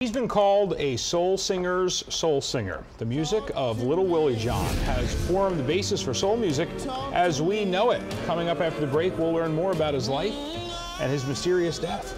He's been called a soul singer's soul singer. The music of Little Willie John has formed the basis for soul music as we know it. Coming up after the break, we'll learn more about his life and his mysterious death.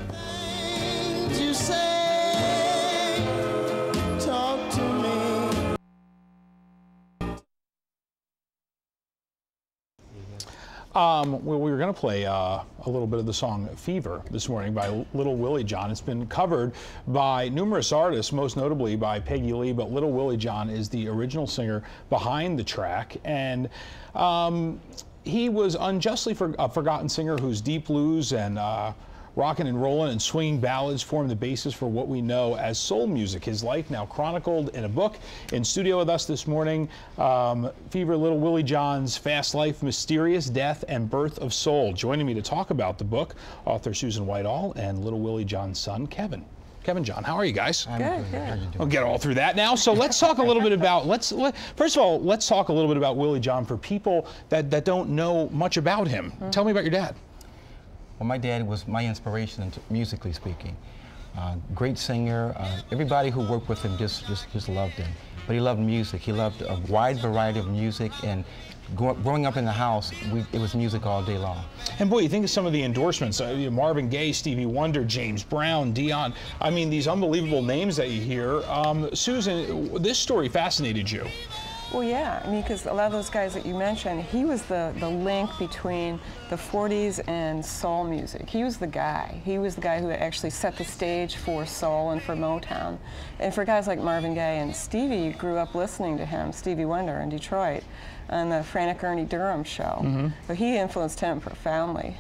Um, we were going to play uh, a little bit of the song Fever this morning by Little Willie John. It's been covered by numerous artists, most notably by Peggy Lee, but Little Willie John is the original singer behind the track. And um, he was unjustly for, a forgotten singer whose deep blues and uh, Rockin' and rollin' and swinging ballads form the basis for what we know as soul music. His life now chronicled in a book. In studio with us this morning, um, Fever Little Willie John's Fast Life, Mysterious Death, and Birth of Soul. Joining me to talk about the book, author Susan Whitall and Little Willie John's son, Kevin. Kevin John, how are you guys? I'm good, good. We'll get all through that now. So let's talk a little bit about let's let, first of all let's talk a little bit about Willie John for people that that don't know much about him. Mm -hmm. Tell me about your dad. Well, my dad was my inspiration, musically speaking. Uh, great singer. Uh, everybody who worked with him just, just, just loved him. But he loved music. He loved a wide variety of music, and growing up in the house, we, it was music all day long. And boy, you think of some of the endorsements, uh, Marvin Gaye, Stevie Wonder, James Brown, Dion. I mean, these unbelievable names that you hear. Um, Susan, this story fascinated you. Well, yeah, I mean, because a lot of those guys that you mentioned, he was the, the link between the 40s and soul music. He was the guy. He was the guy who actually set the stage for soul and for Motown. And for guys like Marvin Gaye and Stevie grew up listening to him, Stevie Wonder in Detroit, on the Frantic Ernie Durham show. Mm -hmm. So he influenced him profoundly.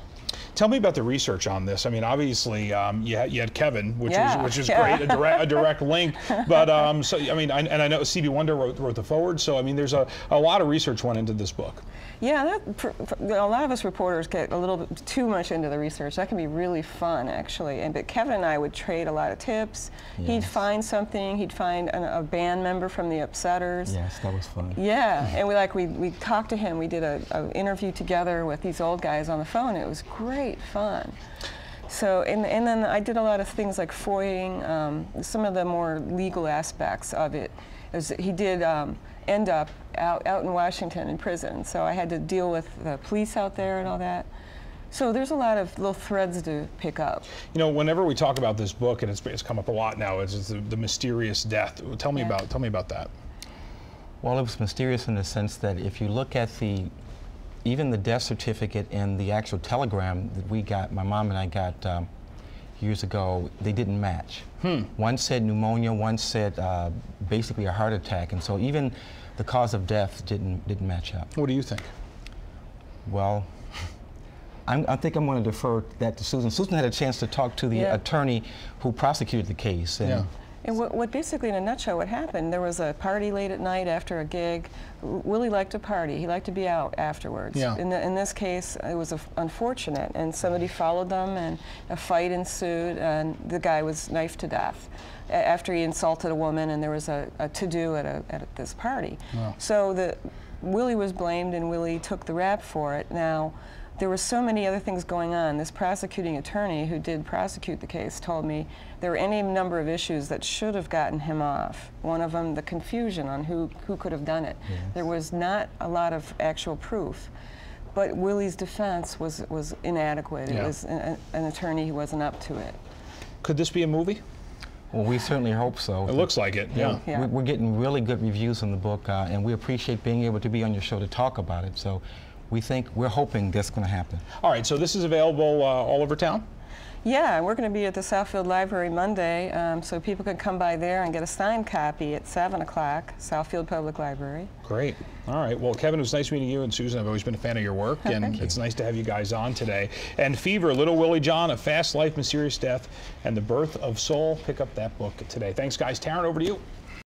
Tell me about the research on this. I mean, obviously, um, you, had, you, had, Kevin, which yeah, was which is yeah. great, a direct, a direct link. But um, so I mean, I, and I know Stevie Wonder wrote, wrote the forward. So I mean, there's a, a lot of research went into this book. Yeah, that, a lot of us reporters get a little bit too much into the research. That can be really fun, actually. And but Kevin and I would trade a lot of tips. Yes. He'd find something. He'd find an, a band member from the Upsetters. Yes, that was fun. Yeah, and we like we we talked to him. We did a, a interview together with these old guys on the phone. It was great fun. So, and, and then I did a lot of things like FOIAing, um, some of the more legal aspects of it. Was, he did um, end up out, out in Washington in prison, so I had to deal with the police out there and all that. So there's a lot of little threads to pick up. You know, whenever we talk about this book, and it's, it's come up a lot now, it's, the, the, mysterious death. Tell me yeah. about tell me about that. Well, it was mysterious in the sense that if you look at the even the death certificate and the actual telegram that we got, my mom and I got um, years ago, they didn't match. Hmm. One said pneumonia, one said uh, basically a heart attack, and so even the cause of death didn't didn't match up. What do you think? Well, I'm, i think I'm going to defer that to Susan. Susan had a chance to talk to the yeah. attorney who prosecuted the case. And yeah. And what, what, basically, in a nutshell, what happened, there was a party late at night after a gig. Willie liked to party. He liked to be out afterwards. Yeah. In, the, in this case, it was unfortunate, and somebody followed them, and a fight ensued, and the guy was knifed to death after he insulted a woman, and there was a, a to-do at, at this party. Wow. So the Willie was blamed, and Willie took the rap for it. Now, there were so many other things going on. This prosecuting attorney who did prosecute the case told me there were any number of issues that should have gotten him off. One of them, the confusion on who, who could have done it. Yes. There was not a lot of actual proof. But Willie's defense was, was inadequate. Yeah. It was an, an attorney who wasn't up to it. Could this be a movie? Well, we certainly hope so. It looks like it, yeah. yeah. We're getting really good reviews on the book, uh, and we appreciate being able to be on your show to talk about it. So we think, we're hoping that's going to happen. All right, so this is available uh, all over town? Yeah, we're going to be at the Southfield Library Monday, um, so people can come by there and get a signed copy at 7 o'clock, Southfield Public Library. Great. All right. Well, Kevin, it was nice meeting you, and Susan, I've always been a fan of your work, and it's nice to have you guys on today. And Fever, Little Willie John, A Fast Life, Mysterious Death, and The Birth of Soul. Pick up that book today. Thanks, guys. Taryn, over to you.